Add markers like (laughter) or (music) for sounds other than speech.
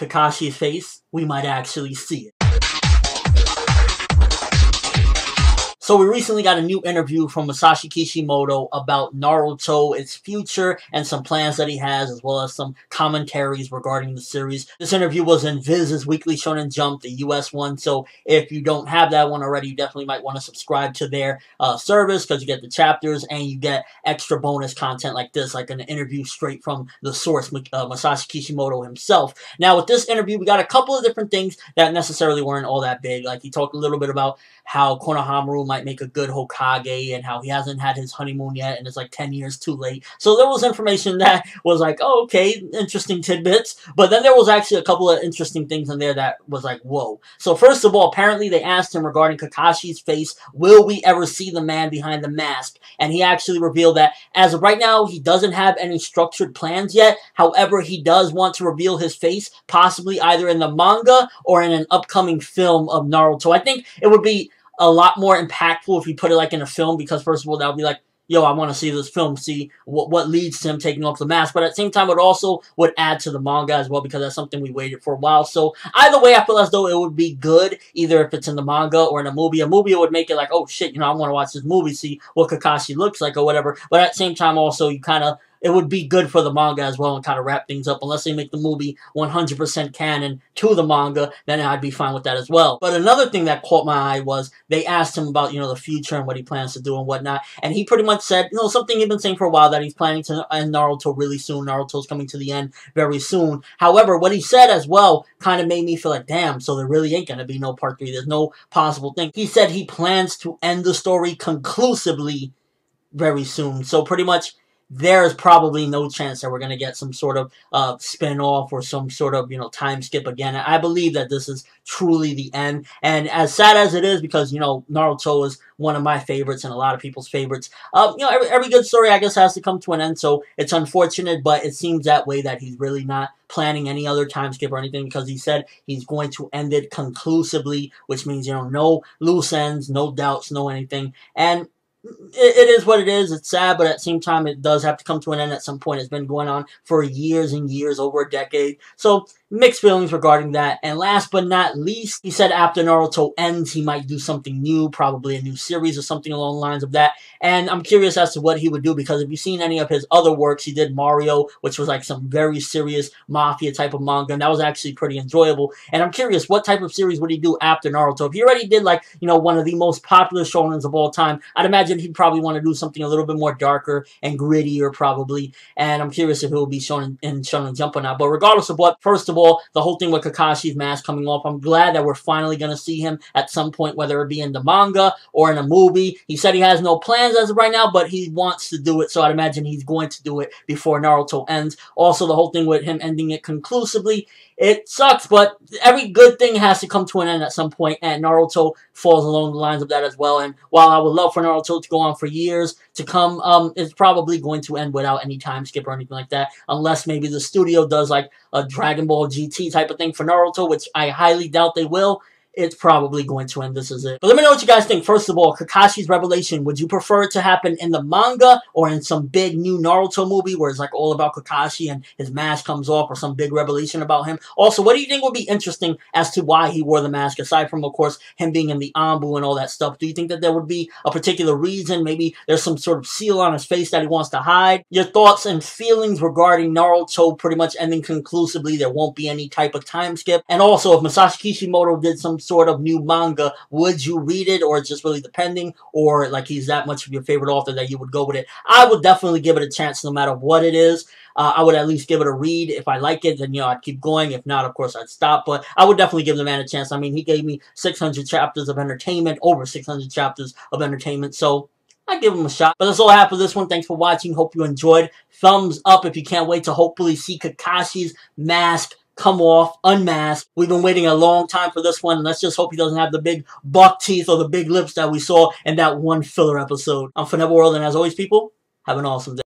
Kakashi's face, we might actually see it. So we recently got a new interview from Masashi Kishimoto about Naruto, its future, and some plans that he has, as well as some commentaries regarding the series. This interview was in Viz's Weekly Shonen Jump, the US one, so if you don't have that one already, you definitely might want to subscribe to their uh, service, because you get the chapters, and you get extra bonus content like this, like an interview straight from the source, uh, Masashi Kishimoto himself. Now, with this interview, we got a couple of different things that necessarily weren't all that big. Like, he talked a little bit about how Konohamaru might make a good Hokage and how he hasn't had his honeymoon yet and it's like 10 years too late. So there was information (laughs) that was like, oh, okay, interesting tidbits. But then there was actually a couple of interesting things in there that was like, whoa. So first of all, apparently they asked him regarding Kakashi's face, will we ever see the man behind the mask? And he actually revealed that as of right now, he doesn't have any structured plans yet. However, he does want to reveal his face, possibly either in the manga or in an upcoming film of Naruto. I think it would be a lot more impactful if you put it like in a film because first of all that would be like yo I want to see this film see what what leads to him taking off the mask. But at the same time it also would add to the manga as well because that's something we waited for a while. So either way I feel as though it would be good either if it's in the manga or in a movie. A movie would make it like oh shit you know I want to watch this movie see what Kakashi looks like or whatever. But at the same time also you kind of it would be good for the manga as well and kind of wrap things up. Unless they make the movie 100% canon to the manga, then I'd be fine with that as well. But another thing that caught my eye was they asked him about, you know, the future and what he plans to do and whatnot. And he pretty much said, you know, something he'd been saying for a while that he's planning to end Naruto really soon. Naruto's coming to the end very soon. However, what he said as well kind of made me feel like, damn, so there really ain't going to be no part three. There's no possible thing. He said he plans to end the story conclusively very soon. So pretty much there's probably no chance that we're going to get some sort of uh, spin-off or some sort of, you know, time skip again. I believe that this is truly the end. And as sad as it is, because, you know, Naruto is one of my favorites and a lot of people's favorites, uh, you know, every, every good story, I guess, has to come to an end. So it's unfortunate, but it seems that way that he's really not planning any other time skip or anything because he said he's going to end it conclusively, which means, you know, no loose ends, no doubts, no anything. And it, it is what it is. It's sad, but at the same time, it does have to come to an end at some point. It's been going on for years and years, over a decade. So mixed feelings regarding that. And last but not least, he said after Naruto ends, he might do something new, probably a new series or something along the lines of that. And I'm curious as to what he would do because if you've seen any of his other works, he did Mario, which was like some very serious mafia type of manga, and that was actually pretty enjoyable. And I'm curious, what type of series would he do after Naruto? If he already did like, you know, one of the most popular shonens of all time, I'd imagine he'd probably want to do something a little bit more darker and grittier probably. And I'm curious if will be shown in, in Shonen Jump or not. But regardless of what, first of all, the whole thing with Kakashi's mask coming off, I'm glad that we're finally going to see him at some point, whether it be in the manga or in a movie. He said he has no plans as of right now, but he wants to do it, so I'd imagine he's going to do it before Naruto ends. Also, the whole thing with him ending it conclusively, it sucks, but every good thing has to come to an end at some point, and Naruto falls along the lines of that as well. And while I would love for Naruto to go on for years to come, um, it's probably going to end without any time skip or anything like that, unless maybe the studio does like a Dragon Ball GT type of thing for Naruto, which I highly doubt they will it's probably going to end this is it. But let me know what you guys think. First of all, Kakashi's revelation. Would you prefer it to happen in the manga or in some big new Naruto movie where it's like all about Kakashi and his mask comes off or some big revelation about him? Also, what do you think would be interesting as to why he wore the mask aside from, of course, him being in the Anbu and all that stuff? Do you think that there would be a particular reason? Maybe there's some sort of seal on his face that he wants to hide? Your thoughts and feelings regarding Naruto pretty much ending conclusively. There won't be any type of time skip. And also, if Masashi Kishimoto did some sort of new manga, would you read it or just really depending or like he's that much of your favorite author that you would go with it? I would definitely give it a chance no matter what it is. Uh, I would at least give it a read. If I like it, then, you know, I'd keep going. If not, of course, I'd stop. But I would definitely give the man a chance. I mean, he gave me 600 chapters of entertainment, over 600 chapters of entertainment. So I give him a shot. But that's all I have for this one. Thanks for watching. Hope you enjoyed. Thumbs up if you can't wait to hopefully see Kakashi's mask come off, unmasked. We've been waiting a long time for this one. Let's just hope he doesn't have the big buck teeth or the big lips that we saw in that one filler episode. I'm ForneverWorld, and as always, people, have an awesome day.